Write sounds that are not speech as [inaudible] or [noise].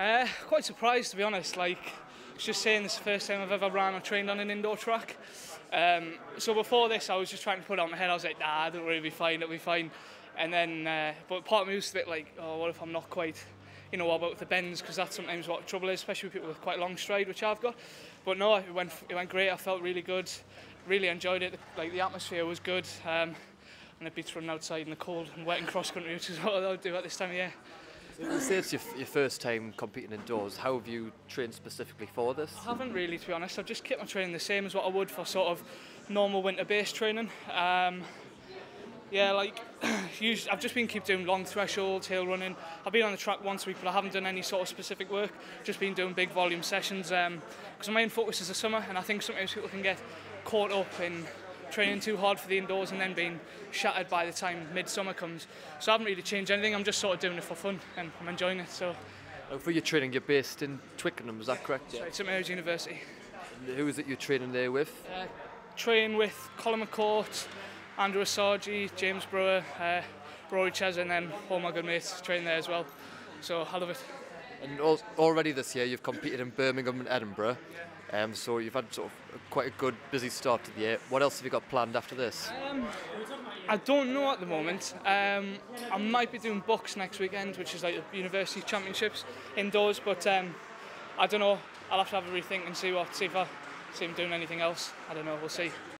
Uh, quite surprised to be honest. Like, was just saying this is the first time I've ever ran or trained on an indoor track. Um, so before this, I was just trying to put it on my head. I was like, nah, it'll really be fine. It'll be fine. And then, uh, but part of me was a bit like, oh, what if I'm not quite, you know, what about the bends? Because that's sometimes what trouble is, especially with people with quite long stride, which I've got. But no, it went, it went great. I felt really good. Really enjoyed it. Like the atmosphere was good. Um, and it beats running outside in the cold and wet and cross country, which is [laughs] what I would do at this time of year. You say it's your, your first time competing indoors. How have you trained specifically for this? I haven't really, to be honest. I've just kept my training the same as what I would for sort of normal winter base training. Um, yeah, like [clears throat] I've just been keep doing long thresholds, hill running. I've been on the track once a week, but I haven't done any sort of specific work. Just been doing big volume sessions because my main focus is the summer, and I think sometimes people can get caught up in training too hard for the indoors and then being shattered by the time midsummer comes. So I haven't really changed anything. I'm just sort of doing it for fun and I'm enjoying it. So. And for your training, you're based in Twickenham, is that correct? Yeah. St Mary's University. And who is it you're training there with? Uh, train with Colin McCourt, Andrew Asargi, James Brewer, uh, Rory Ches, and then all my good mates train there as well. So I love it. And already this year you've competed in Birmingham and Edinburgh. Um, so you've had sort of quite a good, busy start to the year. What else have you got planned after this? Um, I don't know at the moment. Um, I might be doing BUCS next weekend, which is like the university championships indoors. But um, I don't know. I'll have to have a rethink and see what see if I see him doing anything else. I don't know. We'll see.